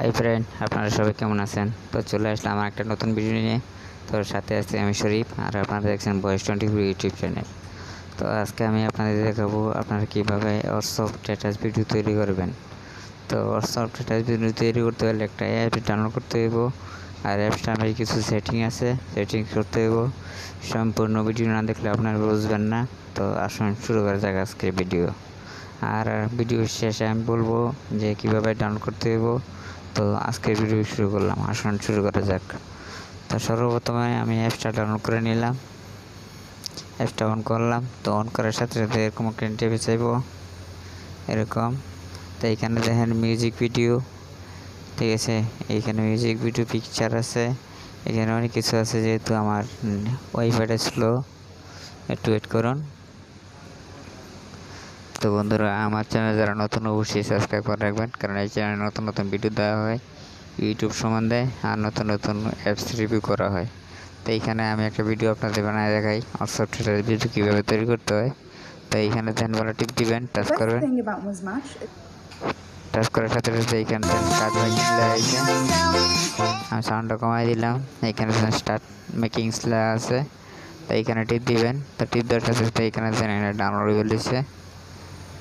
Hi friend আপনারা সবাই কেমন আছেন? তো চলে আসলাম আমার একটা নতুন ভিডিও নিয়ে। তো সাথে আছে আমি শরীফ, আর আপনারা দেখছেন বয়স টোয়েন্টি ফোর ইউটিউব চ্যানেল তো আজকে আমি আপনাদের দেখাবো আপনারা কীভাবে হোয়াটসঅ্যাপ স্ট্যাটাস ভিডিও তৈরি করবেন। তো হোয়াটসঅ্যাপ স্ট্যাটাস ভিডিও তৈরি করতে হলে একটা অ্যাপ ডাউনলোড করতে হইব। আর অ্যাপসটা আমার কিছু সেটিং আছে সেটিং করতে হইব। সম্পূর্ণ ভিডিও না দেখলে আপনারা বুঝবেন না। তো আসুন শুরু করা যাক আজকে ভিডিও আর ভিডিও শেষে আমি বলব যে কীভাবে ডাউনলোড করতে হইব। তো আজকের ভিডিও শুরু করলাম। আসুন, শুরু করা যাক। তো সর্বপ্রথমে আমি অ্যাপসটা ডাউনলোড করে নিলাম। অ্যাপসটা অন করলাম। তো অন করার সাথে সাথে এরকম একটা ইন্টারভিউ চাইব। এরকম। তো এইখানে দেখেন মিউজিক ভিডিও ঠিক আছে? এইখানে মিউজিক ভিডিও পিকচার আছে। এখানে অনেক কিছু আছে যেহেতু আমার ওয়াইফাইটা স্লো একটু ওয়েট করুন। তো বন্ধুরা আমার চ্যানেল যারা নতুন অবশ্যই সাবস্ক্রাইব করে রাখবেন। কারণ এই চ্যানেলে নতুন নতুন ভিডিও দেওয়া হয় ইউটিউব সম্বন্ধে আর নতুন নতুন অ্যাপস রিভিউ করা হয়। তো এইখানে আমি একটা ভিডিও আপনাদের বানায় দেখাই সফটওয়্যারের ভিডিও কীভাবে তৈরি করতে হয়। তো এইখানে দেন বলা টিপ দিবেন টাচ করবেন। টাচ করার সাথে সাথে এইখানে কাজ আমি সাউন্ডটা কমাই দিলাম এইখানে স্টার্ট মেকিং আছে। তো এইখানে টিপ দিবেন তো টিপ দেওয়ার সাথে সাথে এইখানে ডাউনলোড বলেছে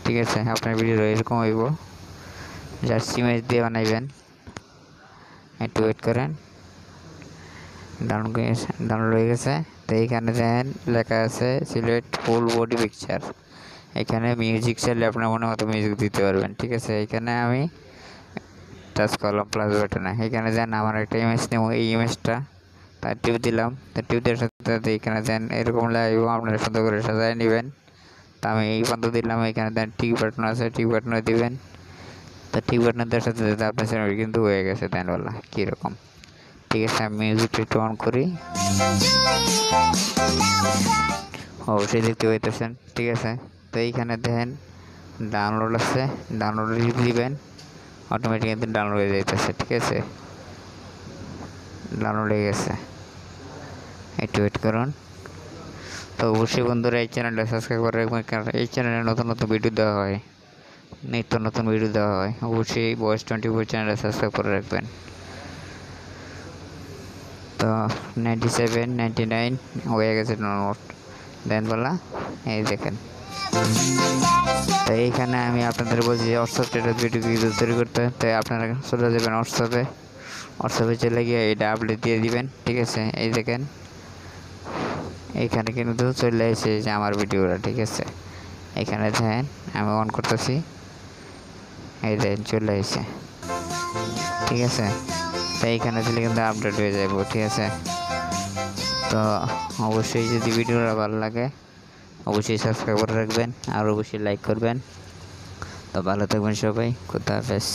ঠিক আছে, আপনার ভিডিও এরকম হইব। জাস্ট ইমেজ দিয়ে বানাইবেন। একটু ওয়েট করেন। ডাউনলোড ডাউনলোড হয়ে গেছে। তো এইখানে দেন লেখা আছে সিলেক্ট ফুল বডি পিকচার এখানে মিউজিক চাইলে আপনার মনে মতো মিউজিক দিতে পারবেন, ঠিক আছে? এখানে আমি টাচ করলাম প্লাস বাটনে এখানে দেন আমার একটা ইমেজ নেব। এই ইমেজটা তার টিপ দিলাম। তার টিপ দেওয়ার সাথে সাথে এখানে দেন এরকম লাগবে আপনারা সুন্দর করে সাজায় নেবেন। আমি এই পর্যন্ত দিলাম, এখানে দেন টিক বাটন আছে টিক বাটনে দিবেন। তো টিক বাটন দেওয়ার সাথে সাথে আপনার চ্যানেল কিন্তু হয়ে গেছে, দেন বলা কীরকম। ঠিক আছে, আমি মিউজিকটা একটু অন করি। অবশ্যই দেখতে পাইতেছেন, ঠিক আছে। তো এইখানে দেখেন ডাউনলোড আছে ডাউনলোড দিবেন অটোমেটিক কিন্তু ডাউনলোড হয়ে যাইতেছে, ঠিক আছে। ডাউনলোড হয়ে গেছে। একটু ওয়েট করুন। তো অবশ্যই বন্ধুরা এই চ্যানেলটা সাবস্ক্রাইব করে রাখবেন, কারণ এই চ্যানেলে নতুন নতুন ভিডিও দেওয়া হয়। নিত্য নতুন ভিডিও দেওয়া হয়। অবশ্যই বয়স টোয়েন্টি ফোর চ্যানেলটা সাবস্ক্রাইব করে রাখবেন। তো নাইনটি সেভেন নাইনটি নাইন হয়ে গেছে ডাউনলোড দেন বলা এই দেখেন। তো এইখানে আমি আপনাদের বলছি যে স্ট্যাটাস ভিডিও কিছু তৈরি করতে তাই আপনারা চলে যাবেন হোয়াটসঅ্যাপে হোয়াটসঅ্যাপে চলে গিয়ে এটা আপডেট দিয়ে দিবেন, ঠিক আছে? এই দেখেন। এইখানে কিন্তু চলে এসে যে আমার ভিডিওটা ঠিক আছে? এখানে দেখেন, আমি অন করতেছি। এই দেখেন চলে এসে, ঠিক আছে? তো এখানে দিলে কিন্তু আপডেট হয়ে যাব ঠিক আছে? তো অবশ্যই যদি ভিডিওটা ভালো লাগে, অবশ্যই সাবস্ক্রাইব করে রাখবেন, আর অবশ্যই লাইক করবেন। তো ভালো থাকবেন সবাই, খুদা হাফেজ।